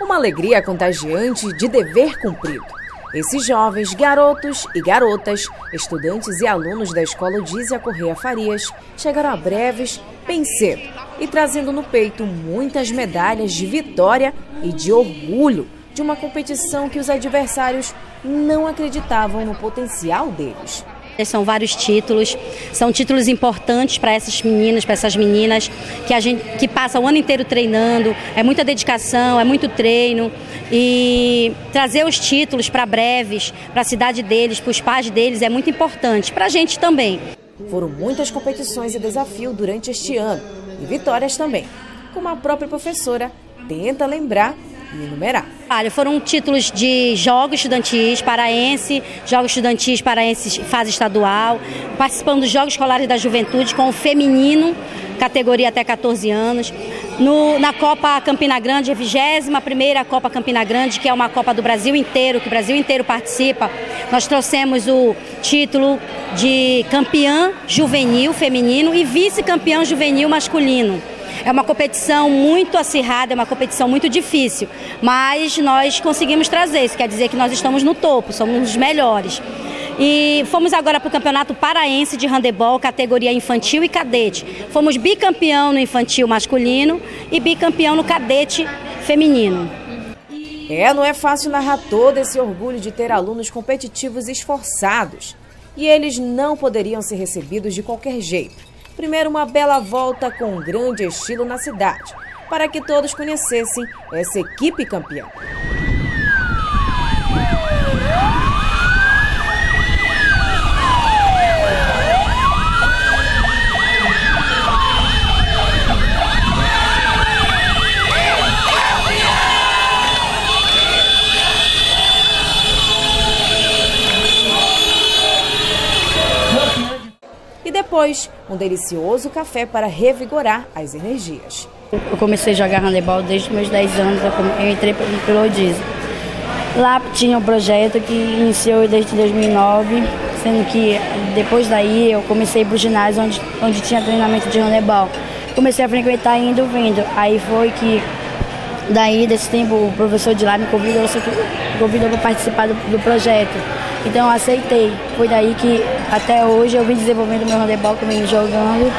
Uma alegria contagiante de dever cumprido. Esses jovens, garotos e garotas, estudantes e alunos da Escola Odísia Correia Farias, chegaram a breves bem cedo e trazendo no peito muitas medalhas de vitória e de orgulho de uma competição que os adversários não acreditavam no potencial deles. São vários títulos, são títulos importantes para essas meninas, para essas meninas que a gente que passa o ano inteiro treinando. É muita dedicação, é muito treino e trazer os títulos para breves, para a cidade deles, para os pais deles é muito importante. Para a gente também. Foram muitas competições e desafios durante este ano e vitórias também, como a própria professora tenta lembrar e enumerar. Olha, foram títulos de Jogos Estudantis Paraense, Jogos Estudantis Paraense fase estadual, participando dos Jogos Escolares da Juventude com o feminino, categoria até 14 anos. No, na Copa Campina Grande, a 21 Copa Campina Grande, que é uma Copa do Brasil inteiro, que o Brasil inteiro participa, nós trouxemos o título de campeã juvenil feminino e vice-campeão juvenil masculino. É uma competição muito acirrada, é uma competição muito difícil, mas nós conseguimos trazer. Isso quer dizer que nós estamos no topo, somos os melhores. E fomos agora para o Campeonato Paraense de Handebol, categoria infantil e cadete. Fomos bicampeão no infantil masculino e bicampeão no cadete feminino. É, não é fácil narrar todo esse orgulho de ter alunos competitivos esforçados. E eles não poderiam ser recebidos de qualquer jeito. Primeiro, uma bela volta com um grande estilo na cidade, para que todos conhecessem essa equipe campeã. e depois um delicioso café para revigorar as energias. Eu comecei a jogar handebol desde meus 10 anos, eu entrei pelo Odise. Lá tinha um projeto que iniciou desde 2009, sendo que depois daí eu comecei para o ginásio onde, onde tinha treinamento de handebol. Comecei a frequentar indo e vindo. Aí foi que, daí desse tempo, o professor de lá me convidou, convidou para participar do, do projeto. Então eu aceitei. Foi daí que até hoje eu vim desenvolvendo meu handebol, que eu vim jogando.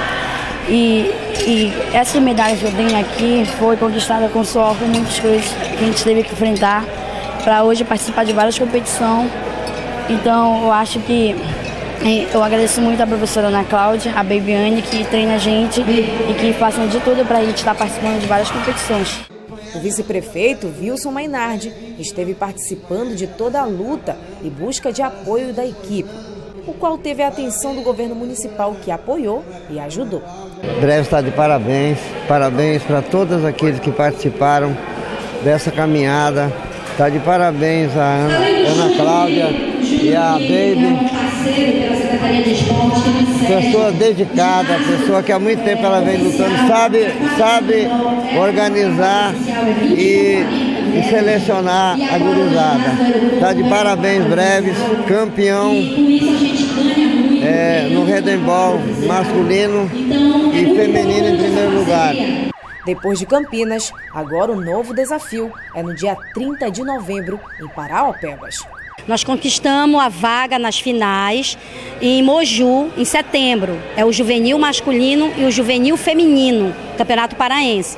E, e essa medalha que eu tenho aqui foi conquistada com suor, com muitas coisas que a gente teve que enfrentar para hoje participar de várias competições. Então eu acho que é, eu agradeço muito a professora Ana Cláudia, a Babyane, que treina a gente e que façam de tudo para a gente estar participando de várias competições. O vice-prefeito Wilson Mainardi esteve participando de toda a luta e busca de apoio da equipe, o qual teve a atenção do governo municipal que apoiou e ajudou. Breve está de parabéns, parabéns para todos aqueles que participaram dessa caminhada. Está de parabéns a Ana, Ana Cláudia e a Baby Pessoa dedicada, pessoa que há muito tempo ela vem lutando, sabe, sabe organizar e, e selecionar a gurizada. Está de parabéns breves, campeão é, no redembol masculino e feminino em primeiro lugar. Depois de Campinas, agora o novo desafio é no dia 30 de novembro, em Paraopebas. Nós conquistamos a vaga nas finais em Moju, em setembro. É o juvenil masculino e o juvenil feminino, Campeonato Paraense.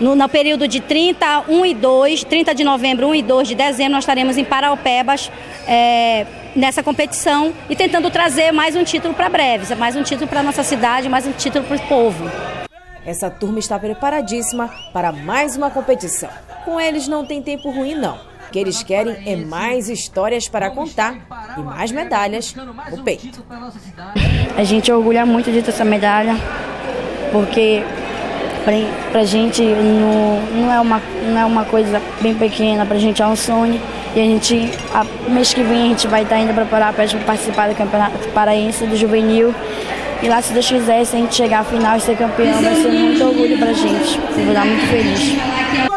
No, no, período de 30, 1 e 2, 30 de novembro, 1 e 2 de dezembro, nós estaremos em Paraupebas é, nessa competição e tentando trazer mais um título para Breves, mais um título para nossa cidade, mais um título para o povo. Essa turma está preparadíssima para mais uma competição. Com eles não tem tempo ruim, não que eles querem é mais histórias para contar e mais medalhas no peito. A gente orgulha muito de ter essa medalha, porque para a gente não, não, é uma, não é uma coisa bem pequena, para a gente é um sonho. E a gente, a, mês que vem, a gente vai estar indo para Parapés para participar do Campeonato Paraense do Juvenil. E lá, se Deus quiser, se a gente chegar à final e ser campeão, vai ser muito orgulho para a gente. Eu vou dar muito feliz.